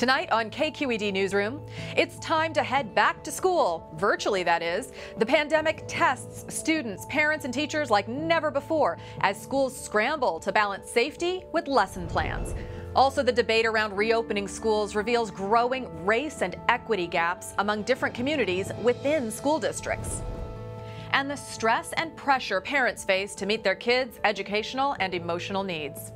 Tonight on KQED Newsroom, it's time to head back to school, virtually that is. The pandemic tests students, parents, and teachers like never before as schools scramble to balance safety with lesson plans. Also, the debate around reopening schools reveals growing race and equity gaps among different communities within school districts. And the stress and pressure parents face to meet their kids' educational and emotional needs.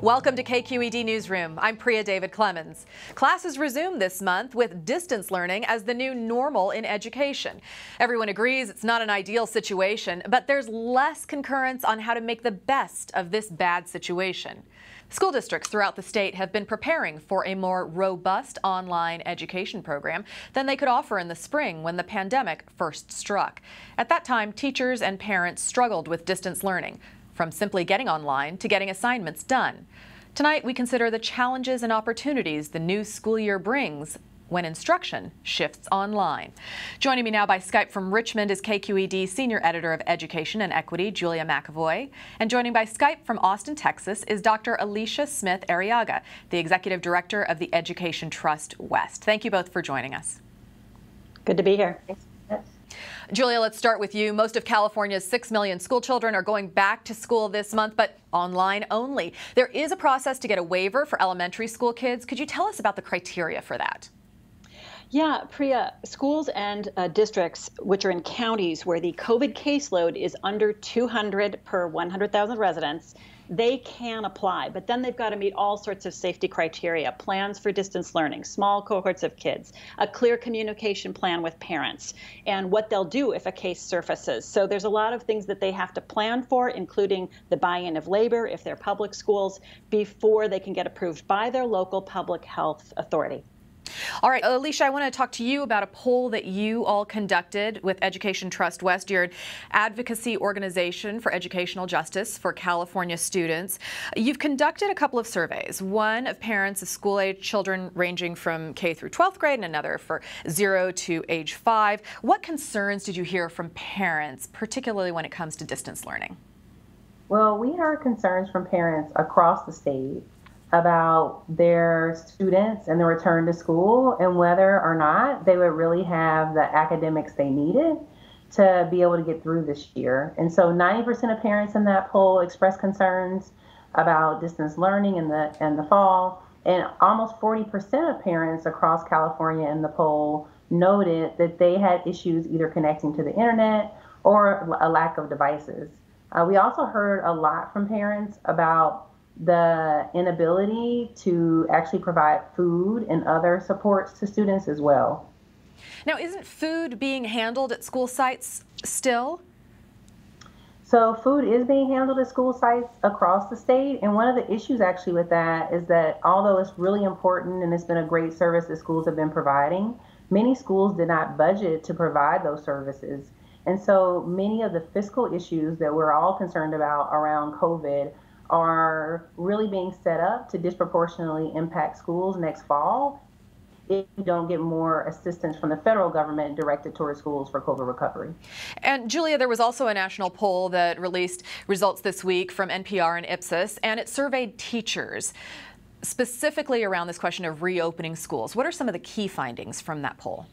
Welcome to KQED Newsroom. I'm Priya David Clemens. Classes resume this month with distance learning as the new normal in education. Everyone agrees it's not an ideal situation, but there's less concurrence on how to make the best of this bad situation. School districts throughout the state have been preparing for a more robust online education program than they could offer in the spring when the pandemic first struck. At that time, teachers and parents struggled with distance learning from simply getting online to getting assignments done. Tonight, we consider the challenges and opportunities the new school year brings when instruction shifts online. Joining me now by Skype from Richmond is KQED Senior Editor of Education and Equity, Julia McEvoy. And joining by Skype from Austin, Texas is Dr. Elisha Smith Arrillaga, the Executive Director of the Education Trust West. Thank you both for joining us. Good to be here. Thanks. Julia, let's start with you. Most of California's 6 million school children are going back to school this month, but online only. There is a process to get a waiver for elementary school kids. Could you tell us about the criteria for that? Yeah, Priya, schools and uh, districts, which are in counties where the COVID caseload is under 200 per 100,000 residents, they can apply, but then they've got to meet all sorts of safety criteria plans for distance learning, small cohorts of kids, a clear communication plan with parents, and what they'll do if a case surfaces. So there's a lot of things that they have to plan for, including the buy in of labor if they're public schools, before they can get approved by their local public health authority. All right, Elisha, I want to talk to you about a poll that you all conducted with Education Trust West, your advocacy organization for educational justice for California students. You've conducted a couple of surveys, one of parents of school-age children ranging from K through 12th grade and another for 0 to age 5. What concerns did you hear from parents, particularly when it comes to distance learning? Well, we heard concerns from parents across the state about their students and the return to school and whether or not they would really have the academics they needed to be able to get through this year. And so 90% of parents in that poll expressed concerns about distance learning in the in the fall, and almost 40% of parents across California in the poll noted that they had issues either connecting to the internet or a lack of devices. Uh, we also heard a lot from parents about the inability to actually provide food and other supports to students as well. Now, isn't food being handled at school sites still? So, food is being handled at school sites across the state. And one of the issues actually with that is that although it's really important and it's been a great service that schools have been providing, many schools did not budget to provide those services. And so, many of the fiscal issues that we're all concerned about around COVID are really being set up to disproportionately impact schools next fall if you don't get more assistance from the federal government directed towards schools for COVID recovery. And Julia, there was also a national poll that released results this week from NPR and Ipsos, and it surveyed teachers specifically around this question of reopening schools. What are some of the key findings from that poll?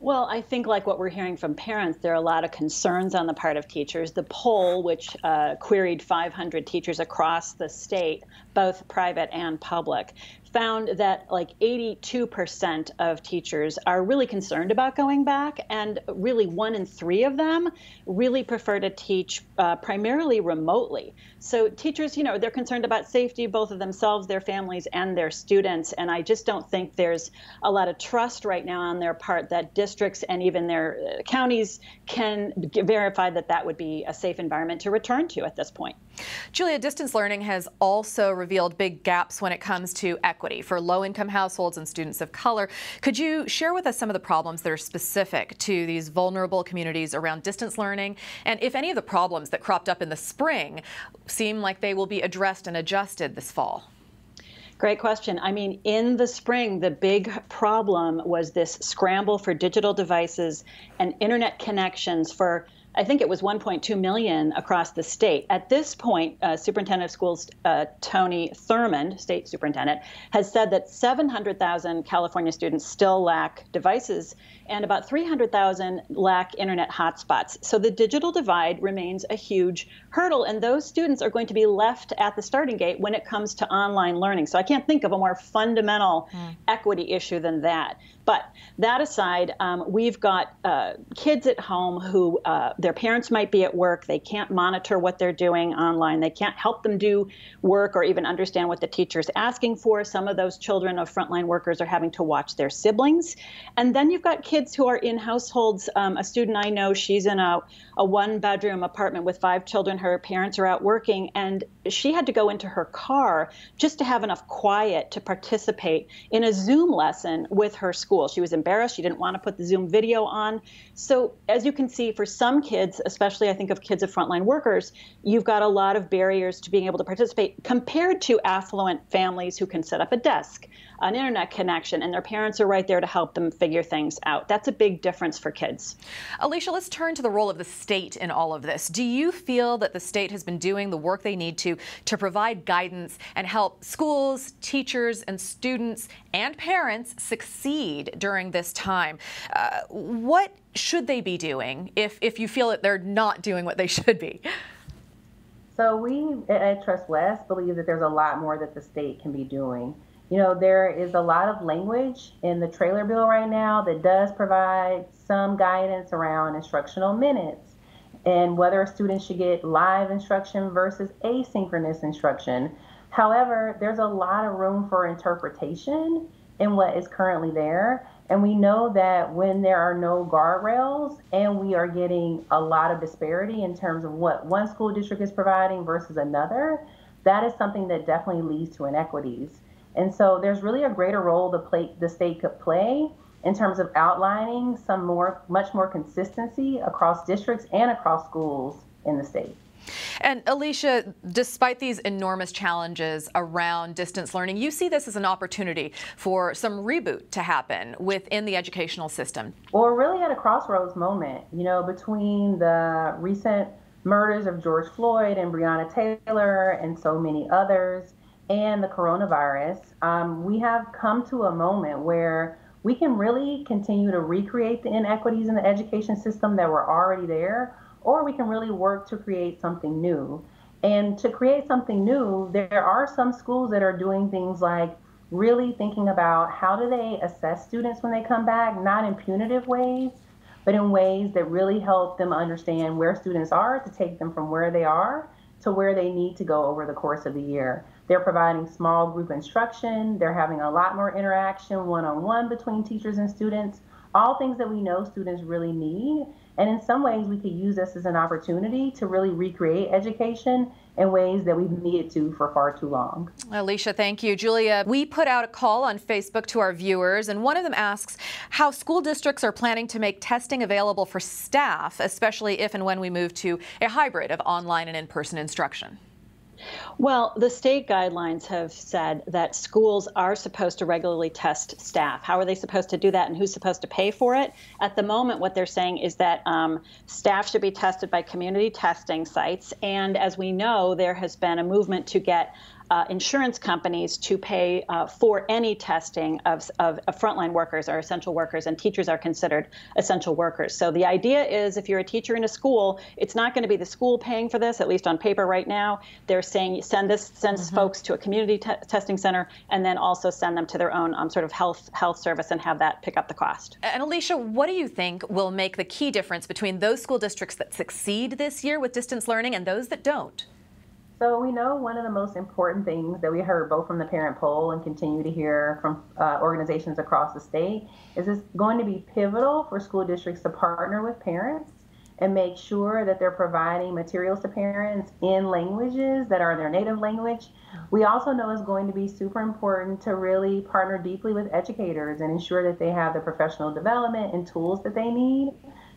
Well, I think like what we're hearing from parents, there are a lot of concerns on the part of teachers. The poll, which uh, queried 500 teachers across the state, both private and public, found that like 82% of teachers are really concerned about going back, and really one in three of them really prefer to teach uh, primarily remotely. So teachers, you know, they're concerned about safety, both of themselves, their families, and their students. And I just don't think there's a lot of trust right now on their part that districts and even their uh, counties can verify that that would be a safe environment to return to at this point. Julia, distance learning has also revealed big gaps when it comes to equity for low-income households and students of color. Could you share with us some of the problems that are specific to these vulnerable communities around distance learning, and if any of the problems that cropped up in the spring seem like they will be addressed and adjusted this fall? Great question. I mean, in the spring, the big problem was this scramble for digital devices and internet connections for I think it was 1.2 million across the state. At this point, uh, Superintendent of Schools uh, Tony Thurmond, state superintendent, has said that 700,000 California students still lack devices and about 300,000 lack internet hotspots. So the digital divide remains a huge hurdle, and those students are going to be left at the starting gate when it comes to online learning. So I can't think of a more fundamental mm. equity issue than that. But that aside, um, we've got uh, kids at home who uh, their parents might be at work. They can't monitor what they're doing online. They can't help them do work or even understand what the teacher is asking for. Some of those children of frontline workers are having to watch their siblings. And then you've got kids who are in households. Um, a student I know, she's in a, a one bedroom apartment with five children. Her parents are out working, and she had to go into her car just to have enough quiet to participate in a Zoom lesson with her school school. She was embarrassed. She didn't want to put the Zoom video on. So, as you can see, for some kids, especially I think of kids of frontline workers, you've got a lot of barriers to being able to participate compared to affluent families who can set up a desk, an internet connection, and their parents are right there to help them figure things out. That's a big difference for kids. Elisha, let's turn to the role of the state in all of this. Do you feel that the state has been doing the work they need to to provide guidance and help schools, teachers, and students and parents succeed during this time? Uh, what should they be doing if, if you feel that they're not doing what they should be? So we at Trust West believe that there's a lot more that the state can be doing. You know, there is a lot of language in the trailer bill right now that does provide some guidance around instructional minutes and whether a student should get live instruction versus asynchronous instruction. However, there's a lot of room for interpretation in what is currently there. And we know that when there are no guardrails and we are getting a lot of disparity in terms of what one school district is providing versus another, that is something that definitely leads to inequities. And so there's really a greater role the, play, the state could play in terms of outlining some more, much more consistency across districts and across schools in the state. And Elisha, despite these enormous challenges around distance learning, you see this as an opportunity for some reboot to happen within the educational system. Well, we're really at a crossroads moment, you know, between the recent murders of George Floyd and Breonna Taylor and so many others and the coronavirus, um, we have come to a moment where we can really continue to recreate the inequities in the education system that were already there, or we can really work to create something new. And to create something new, there are some schools that are doing things like really thinking about how do they assess students when they come back, not in punitive ways, but in ways that really help them understand where students are to take them from where they are to where they need to go over the course of the year. They're providing small group instruction. They're having a lot more interaction one on one between teachers and students, all things that we know students really need. And in some ways, we could use this as an opportunity to really recreate education in ways that we've needed to for far too long. Elisha, thank you. Julia, we put out a call on Facebook to our viewers, and one of them asks how school districts are planning to make testing available for staff, especially if and when we move to a hybrid of online and in person instruction. Well, the state guidelines have said that schools are supposed to regularly test staff. How are they supposed to do that and who's supposed to pay for it? At the moment, what they're saying is that um, staff should be tested by community testing sites. And as we know, there has been a movement to get uh, insurance companies to pay uh, for any testing of, of, of, frontline workers or essential workers, and teachers are considered essential workers. So the idea is if you're a teacher in a school, it's not going to be the school paying for this, at least on paper right now. They're saying send this send mm-hmm. folks to a community testing center and then also send them to their own um, sort of health health service and have that pick up the cost. And Elisha, what do you think will make the key difference between those school districts that succeed this year with distance learning and those that don't? So we know one of the most important things that we heard both from the parent poll and continue to hear from uh, organizations across the state is it's going to be pivotal for school districts to partner with parents and make sure that they're providing materials to parents in languages that are their native language. We also know it's going to be super important to really partner deeply with educators and ensure that they have the professional development and tools that they need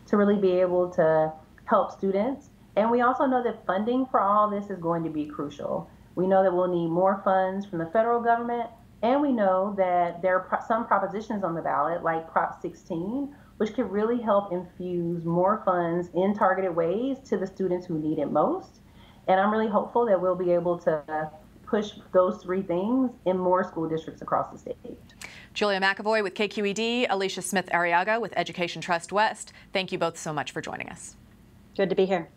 to really be able to help students and we also know that funding for all this is going to be crucial. We know that we'll need more funds from the federal government, and we know that there are some propositions on the ballot, like Prop 16, which could really help infuse more funds in targeted ways to the students who need it most. And I'm really hopeful that we'll be able to push those three things in more school districts across the state. Julia McEvoy with KQED, Elisha Smith Arrillaga with Education Trust West. Thank you both so much for joining us. Good to be here.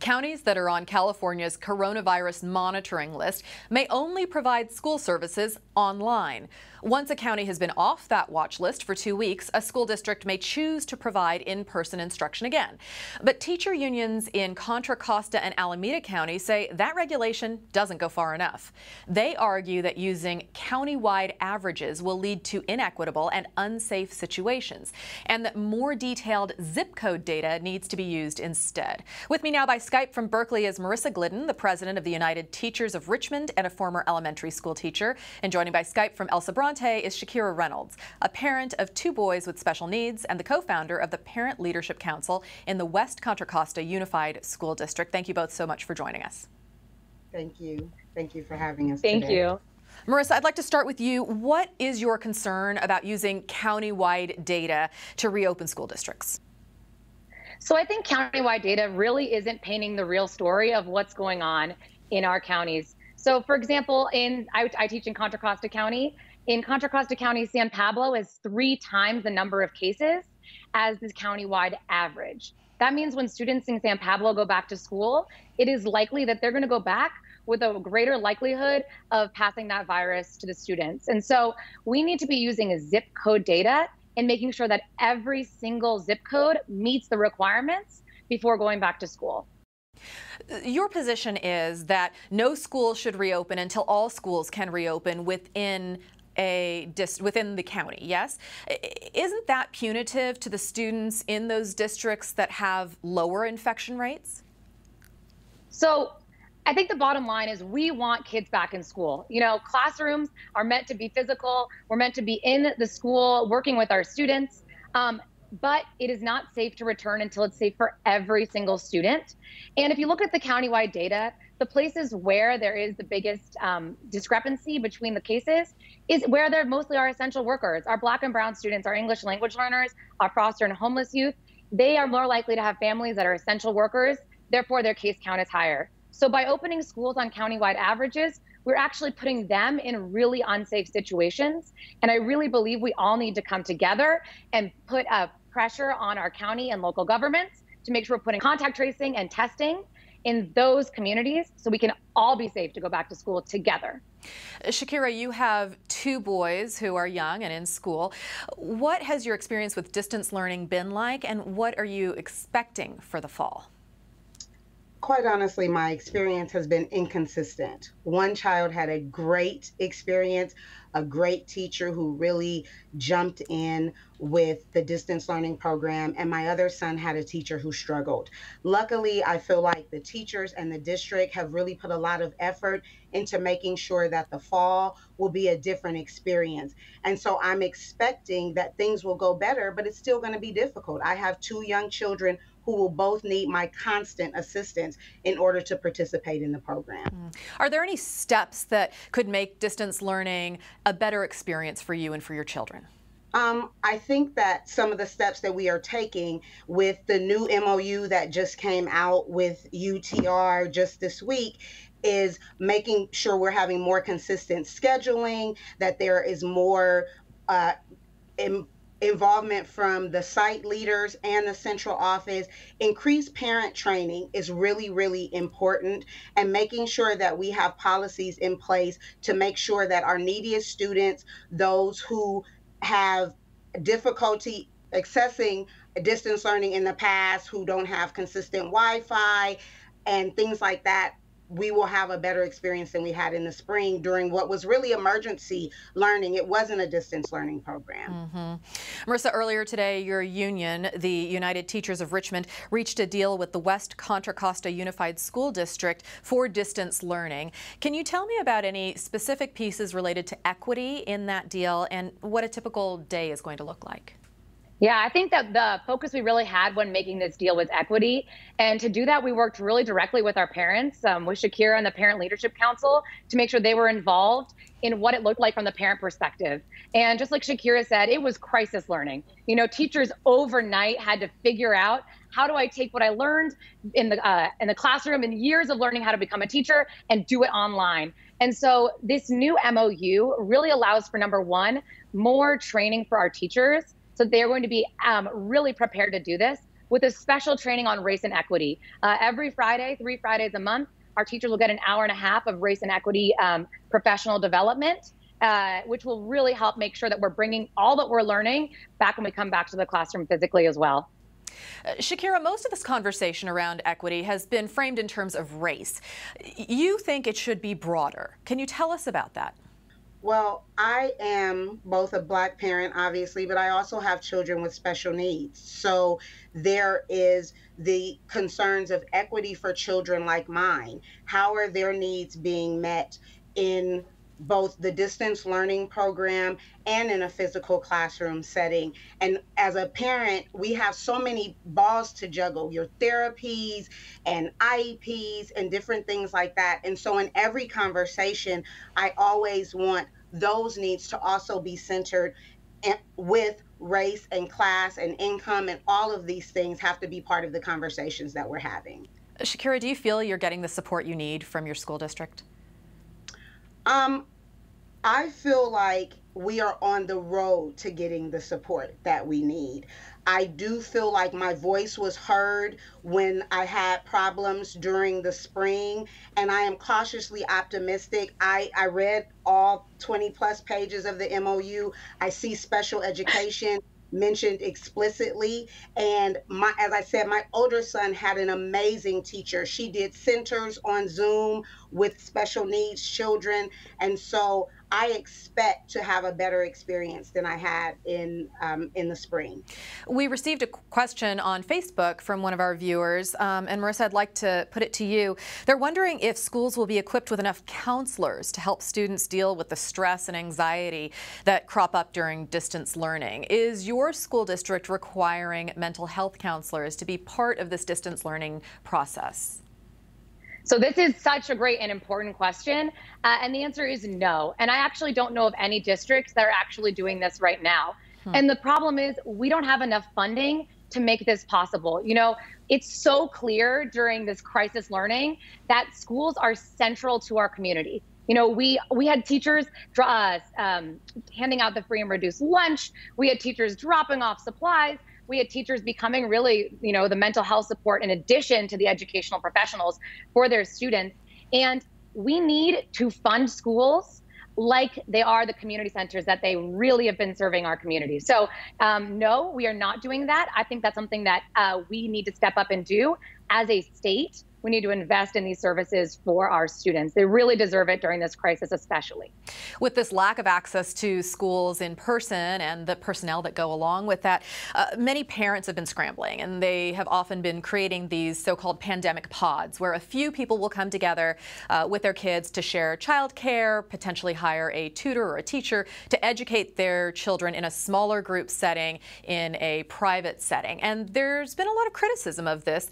Counties that are on California's coronavirus monitoring list may only provide school services online. Once a county has been off that watch list for two weeks, a school district may choose to provide in-person instruction again. But teacher unions in Contra Costa and Alameda County say that regulation doesn't go far enough. They argue that using county-wide averages will lead to inequitable and unsafe situations, and that more detailed zip code data needs to be used instead. With me now by Skype from Berkeley is Marissa Glidden, the president of the United Teachers of Richmond and a former elementary school teacher. And joining by Skype from Elsa El Sobrante is Shakira Reynolds, a parent of two boys with special needs and the co-founder of the Parent Leadership Council in the West Contra Costa Unified School District. Thank you both so much for joining us. Thank you. Thank you for having us Thank today. you. Marissa, I'd like to start with you. What is your concern about using county-wide data to reopen school districts? So I think county-wide data really isn't painting the real story of what's going on in our counties. So for example, in I, I teach in Contra Costa County, in Contra Costa County, San Pablo has three times the number of cases as the countywide average. That means when students in San Pablo go back to school, it is likely that they're going to go back with a greater likelihood of passing that virus to the students. And so we need to be using zip code data and making sure that every single zip code meets the requirements before going back to school. Your position is that no school should reopen until all schools can reopen within a dis- within the county, yes? Isn't that punitive to the students in those districts that have lower infection rates? So I think the bottom line is we want kids back in school. You know, classrooms are meant to be physical. We're meant to be in the school working with our students. Um, but it is not safe to return until it's safe for every single student. And if you look at the countywide data, the places where there is the biggest um, discrepancy between the cases is where there mostly are essential workers. Our black and brown students, our English language learners, our foster and homeless youth, they are more likely to have families that are essential workers. Therefore, their case count is higher. So by opening schools on countywide averages, we're actually putting them in really unsafe situations. And I really believe we all need to come together and put a pressure on our county and local governments to make sure we're putting contact tracing and testing in those communities so we can all be safe to go back to school together. Shakira, you have two boys who are young and in school. What has your experience with distance learning been like, and what are you expecting for the fall? Quite honestly, my experience has been inconsistent. One child had a great experience, a great teacher who really jumped in with the distance learning program, and my other son had a teacher who struggled. Luckily, I feel like the teachers and the district have really put a lot of effort into making sure that the fall will be a different experience. And so I'm expecting that things will go better, but it's still going to be difficult. I have two young children who will both need my constant assistance in order to participate in the program. Mm. Are there any steps that could make distance learning a better experience for you and for your children? Um, I think that some of the steps that we are taking with the new MOU that just came out with UTR just this week is making sure we're having more consistent scheduling, that there is more uh, involvement from the site leaders and the central office. Increased parent training is really, really important, and making sure that we have policies in place to make sure that our neediest students, those who have difficulty accessing distance learning in the past, who don't have consistent Wi Fi, and things like that, we will have a better experience than we had in the spring during what was really emergency learning. It wasn't a distance learning program. Mm-hmm. Marissa, earlier today, your union, the United Teachers of Richmond, reached a deal with the West Contra Costa Unified School District for distance learning. Can you tell me about any specific pieces related to equity in that deal and what a typical day is going to look like? Yeah, I think that the focus we really had when making this deal was equity. And to do that, we worked really directly with our parents, um, with Shakira and the Parent Leadership Council, to make sure they were involved in what it looked like from the parent perspective. And just like Shakira said, it was crisis learning. You know, teachers overnight had to figure out how do I take what I learned in the uh, in the classroom and years of learning how to become a teacher and do it online. And so this new MOU really allows for number one, more training for our teachers so they're going to be um, really prepared to do this with a special training on race and equity. Uh, every Friday, three Fridays a month, our teachers will get an hour and a half of race and equity um, professional development. Uh, which will really help make sure that we're bringing all that we're learning back when we come back to the classroom physically as well. Uh, Shakira, most of this conversation around equity has been framed in terms of race. You think it should be broader. Can you tell us about that? Well, I am both a black parent, obviously, but I also have children with special needs. So there is the concerns of equity for children like mine. How are their needs being met in both the distance learning program and in a physical classroom setting. And as a parent, we have so many balls to juggle your therapies and IEPs and different things like that. And so, in every conversation, I always want those needs to also be centered with race and class and income and all of these things have to be part of the conversations that we're having. Shakira, do you feel you're getting the support you need from your school district? Um, I feel like we are on the road to getting the support that we need. I do feel like my voice was heard when I had problems during the spring, and I am cautiously optimistic. I, I read all 20 plus pages of the MOU. I see special education mentioned explicitly and my as i said my older son had an amazing teacher she did centers on zoom with special needs children and so I expect to have a better experience than I had in um, in the spring. We received a question on Facebook from one of our viewers, um, and Marissa, I'd like to put it to you. They're wondering if schools will be equipped with enough counselors to help students deal with the stress and anxiety that crop up during distance learning. Is your school district requiring mental health counselors to be part of this distance learning process? So this is such a great and important question. Uh, and the answer is no. And I actually don't know of any districts that are actually doing this right now. Hmm. And the problem is we don't have enough funding to make this possible. You know, it's so clear during this crisis learning that schools are central to our community. You know, we we had teachers uh, um, handing out the free and reduced lunch. We had teachers dropping off supplies we had teachers becoming really, you know, the mental health support in addition to the educational professionals for their students. And we need to fund schools like they are the community centers that they really have been serving our community. So, um, no, we are not doing that. I think that's something that uh, we need to step up and do as a state we need to invest in these services for our students. They really deserve it during this crisis, especially. With this lack of access to schools in person and the personnel that go along with that, uh, many parents have been scrambling and they have often been creating these so called pandemic pods where a few people will come together uh, with their kids to share childcare, potentially hire a tutor or a teacher to educate their children in a smaller group setting in a private setting. And there's been a lot of criticism of this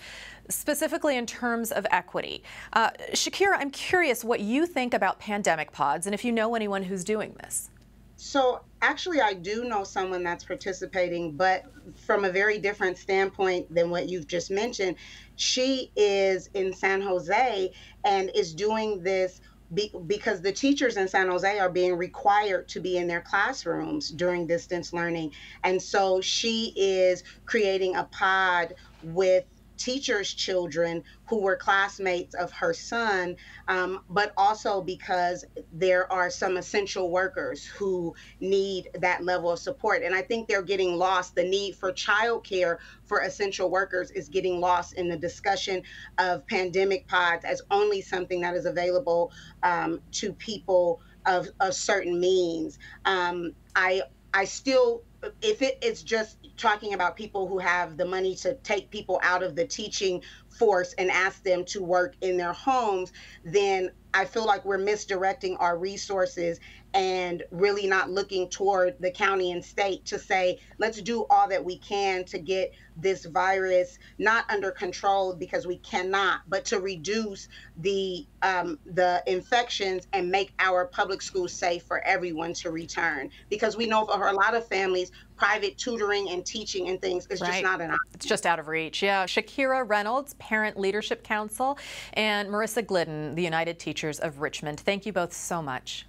specifically in terms of equity. Uh, Shakira, I'm curious what you think about pandemic pods and if you know anyone who's doing this. So, actually, I do know someone that's participating, but from a very different standpoint than what you've just mentioned. She is in San Jose and is doing this be, because the teachers in San Jose are being required to be in their classrooms during distance learning. And so she is creating a pod with teacher's children who were classmates of her son, um, but also because there are some essential workers who need that level of support. And I think they're getting lost. The need for childcare for essential workers is getting lost in the discussion of pandemic pods as only something that is available um, to people of, of certain means. Um, I I still if it is just talking about people who have the money to take people out of the teaching force and ask them to work in their homes, then I feel like we're misdirecting our resources and really not looking toward the county and state to say, let's do all that we can to get this virus not under control because we cannot, but to reduce the um, the infections and make our public schools safe for everyone to return. Because we know for a lot of families, private tutoring and teaching and things is right. just not an option. It's just out of reach. Yeah. Shakira Reynolds, Parent Leadership Council, and Marissa Glidden, the United Teachers of Richmond. Thank you both so much.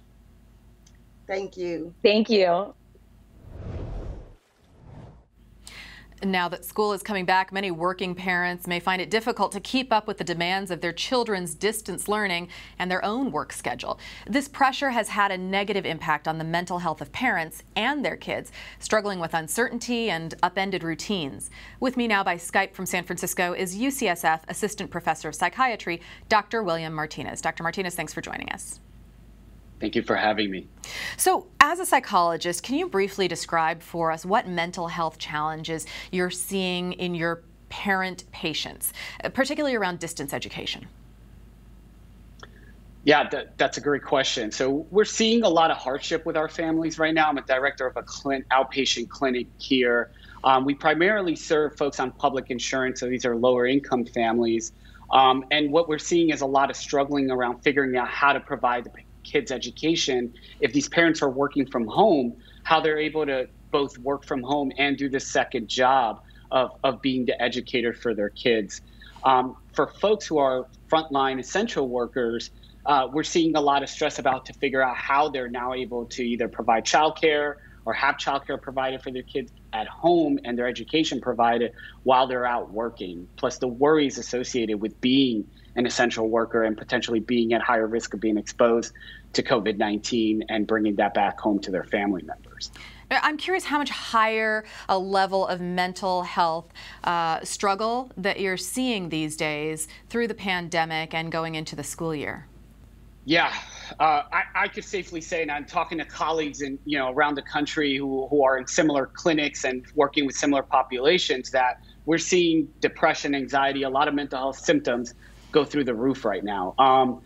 Thank you. Thank you. Now that school is coming back, many working parents may find it difficult to keep up with the demands of their children's distance learning and their own work schedule. This pressure has had a negative impact on the mental health of parents and their kids, struggling with uncertainty and upended routines. With me now by Skype from San Francisco is UCSF Assistant Professor of Psychiatry, Dr. William Martinez. Dr. Martinez, thanks for joining us. Thank you for having me. So, as a psychologist, can you briefly describe for us what mental health challenges you're seeing in your parent patients, uh, particularly around distance education? Yeah, that, that's a great question. So, we're seeing a lot of hardship with our families right now. I'm a director of a outpatient clinic here. Um, we primarily serve folks on public insurance, so these are lower income families. Um, and what we're seeing is a lot of struggling around figuring out how to provide the kids' education, if these parents are working from home, how they're able to both work from home and do the second job of, of being the educator for their kids. Um, for folks who are frontline essential workers, uh, we're seeing a lot of stress about to figure out how they're now able to either provide childcare or have childcare provided for their kids at home and their education provided while they're out working. Plus, the worries associated with being an essential worker and potentially being at higher risk of being exposed to COVID 19 and bringing that back home to their family members. I'm curious how much higher a level of mental health uh, struggle that you're seeing these days through the pandemic and going into the school year. Yeah, uh, I, I, could safely say, and I'm talking to colleagues in you know around the country who, who are in similar clinics and working with similar populations, that we're seeing depression, anxiety, a lot of mental health symptoms go through the roof right now. Um,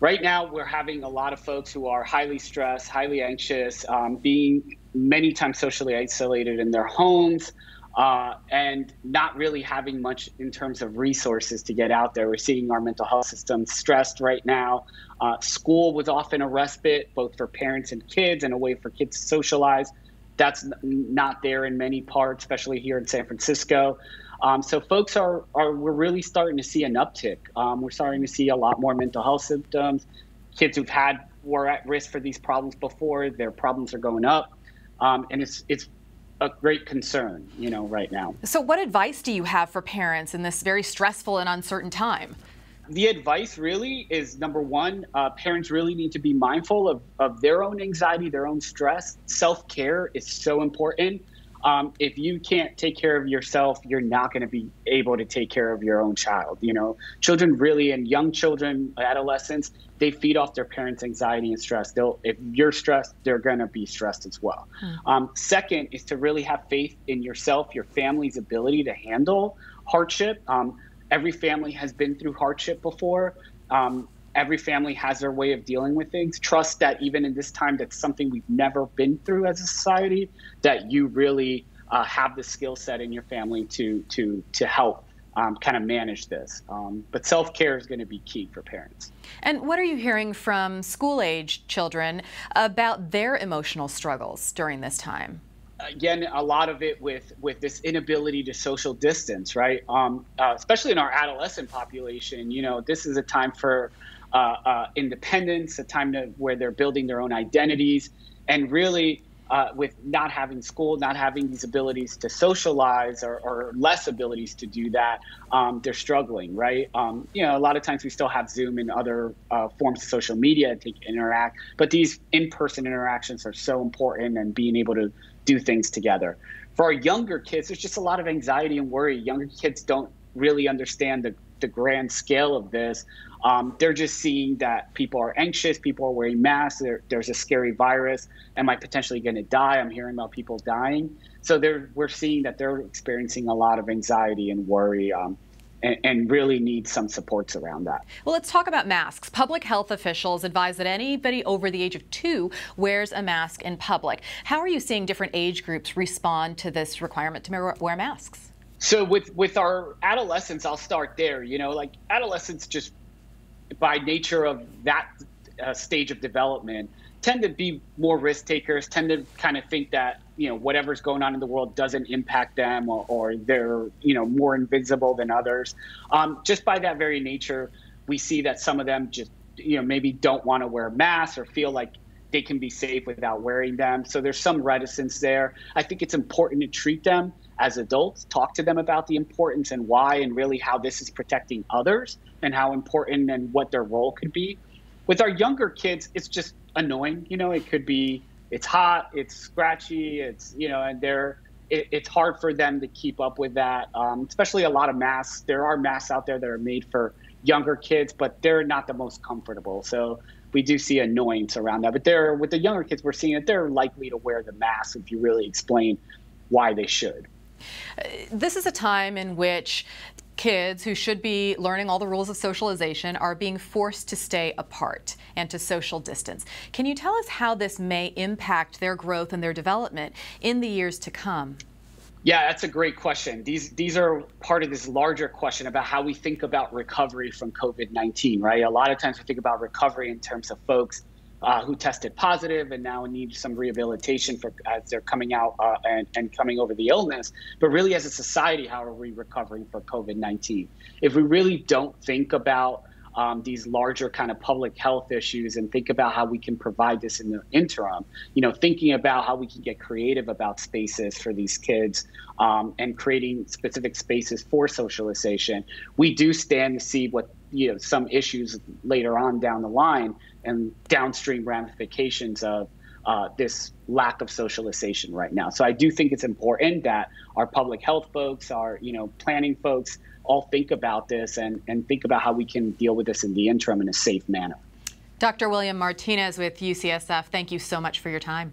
right now, we're having a lot of folks who are highly stressed, highly anxious, um, being many times socially isolated in their homes. Uh, and not really having much in terms of resources to get out there. We're seeing our mental health system stressed right now. Uh, school was often a respite, both for parents and kids, and a way for kids to socialize. That's not there in many parts, especially here in San Francisco. Um, so folks are, are we're really starting to see an uptick. Um, we're starting to see a lot more mental health symptoms. Kids who've had were at risk for these problems before, their problems are going up, um, and it's it's a great concern, you know, right now. So, what advice do you have for parents in this very stressful and uncertain time? The advice really is number one, uh, parents really need to be mindful of, of their own anxiety, their own stress. Self care is so important um, if you can't take care of yourself, you're not going to be able to take care of your own child. You know, children really and young children, adolescents, they feed off their parents' anxiety and stress. They'll, if you're stressed, they're going to be stressed as well. Mm-hmm. Um, second is to really have faith in yourself, your family's ability to handle hardship. Um, every family has been through hardship before. Um, every family has their way of dealing with things. Trust that even in this time, that's something we've never been through as a society. That you really uh, have the skill set in your family to to to help um, kind of manage this. Um, but self care is going to be key for parents. And what are you hearing from school age children about their emotional struggles during this time? Again, a lot of it with with this inability to social distance, right? Um, uh, especially in our adolescent population. You know, this is a time for uh, uh, independence, a time to, where they're building their own identities, and really uh, with not having school, not having these abilities to socialize or, or less abilities to do that, um, they're struggling, right? Um, you know, a lot of times we still have Zoom and other uh, forms of social media to interact, but these in-person interactions are so important and being able to do things together. For our younger kids, there's just a lot of anxiety and worry. Younger kids don't really understand the the grand scale of this. Um, they're just seeing that people are anxious, people are wearing masks, there's a scary virus. Am I potentially going to die? I'm hearing about people dying. So we're seeing that they're experiencing a lot of anxiety and worry. Um, and, and, really need some supports around that. Well, let's talk about masks. Public health officials advise that anybody over the age of two wears a mask in public. How are you seeing different age groups respond to this requirement to wear masks? So with with our adolescents, I'll start there. You know, like adolescents just by nature of that uh, stage of development tend to be more risk takers, tend to kind of think that you know whatever's going on in the world doesn't impact them, or, or they're you know more invisible than others. Um, just by that very nature, we see that some of them just you know maybe don't want to wear masks or feel like they can be safe without wearing them. So there's some reticence there. I think it's important to treat them as adults, talk to them about the importance and why, and really how this is protecting others and how important and what their role could be. With our younger kids, it's just annoying. You know, it could be it's hot, it's scratchy, it's you know, and they're it, it's hard for them to keep up with that. Um, especially a lot of masks. There are masks out there that are made for younger kids, but they're not the most comfortable. So we do see annoyance around that. But they're with the younger kids, we're seeing that they're likely to wear the mask if you really explain why they should. Uh, this is a time in which kids who should be learning all the rules of socialization are being forced to stay apart and to social distance. Can you tell us how this may impact their growth and their development in the years to come? Yeah, that's a great question. These these are part of this larger question about how we think about recovery from COVID-19, right? A lot of times we think about recovery in terms of folks uh, who tested positive and now need some rehabilitation for as they're coming out uh, and, and coming over the illness. But really, as a society, how are we recovering for COVID 19? If we really don't think about um, these larger kind of public health issues and think about how we can provide this in the interim. You know, thinking about how we can get creative about spaces for these kids um, and creating specific spaces for socialization. We do stand to see what you know some issues later on down the line and downstream ramifications of uh, this lack of socialization right now. So I do think it's important that our public health folks, our you know planning folks, all think about this and, and think about how we can deal with this in the interim in a safe manner. Dr. William Martinez with UCSF, thank you so much for your time.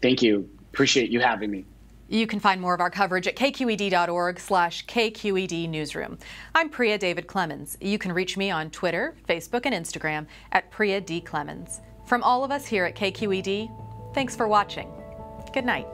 Thank you. Appreciate you having me. You can find more of our coverage at kqed.org slash kqed newsroom. I'm Priya David Clemens. You can reach me on Twitter, Facebook, and Instagram at Priya D. Clemens. From all of us here at KQED, thanks for watching. Good night.